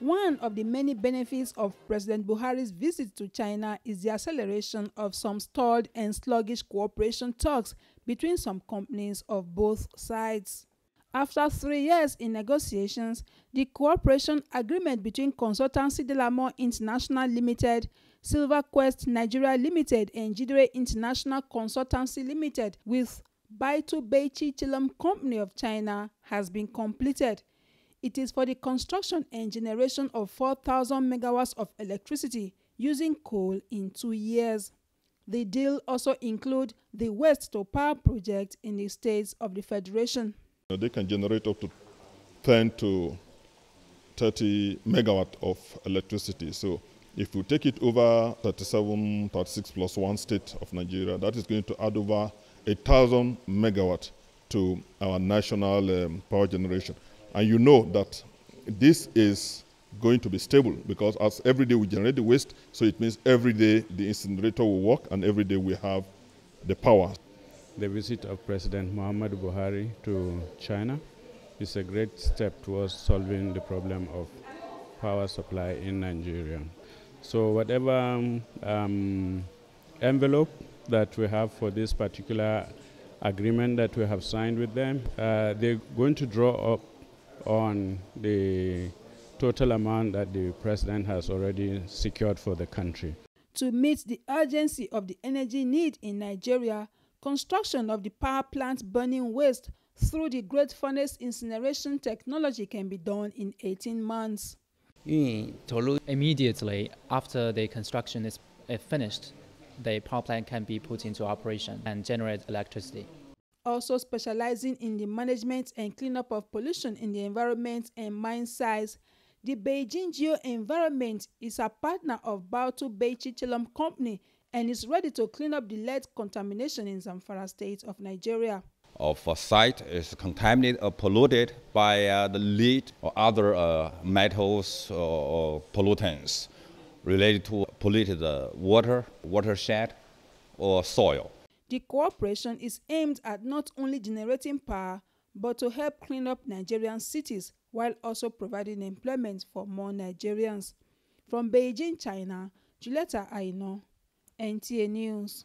One of the many benefits of President Buhari's visit to China is the acceleration of some stalled and sluggish cooperation talks between some companies of both sides. After three years in negotiations, the cooperation agreement between Consultancy Delamore International Limited, Silverquest Nigeria Limited, and Jidere International Consultancy Limited with Baitu Beichi Chilam Company of China has been completed. It is for the construction and generation of 4,000 megawatts of electricity using coal in two years. The deal also includes the Waste to Power project in the states of the Federation. They can generate up to 10 to 30 megawatt of electricity. So if we take it over 37, 36 plus one state of Nigeria, that is going to add over a thousand megawatt to our national um, power generation. And you know that this is going to be stable because as every day we generate the waste, so it means every day the incinerator will work and every day we have the power. The visit of President Muhammad Buhari to China is a great step towards solving the problem of power supply in Nigeria. So whatever um, um envelope that we have for this particular agreement that we have signed with them, uh, they're going to draw up on the total amount that the president has already secured for the country. To meet the urgency of the energy need in Nigeria, construction of the power plant burning waste through the grate furnace incineration technology can be done in 18 months. Immediately after the construction is finished, the power plant can be put into operation and generate electricity also specializing in the management and cleanup of pollution in the environment and mine sites. The Beijing Geo Environment is a partner of Bautu Beichi Chelom Company and is ready to clean up the lead contamination in Zamfara state of Nigeria. Of a site is contaminated or polluted by uh, the lead or other uh, metals or pollutants related to polluted uh, water, watershed, or soil. The cooperation is aimed at not only generating power but to help clean up Nigerian cities while also providing employment for more Nigerians. From Beijing, China, Julieta Aino, NTA News.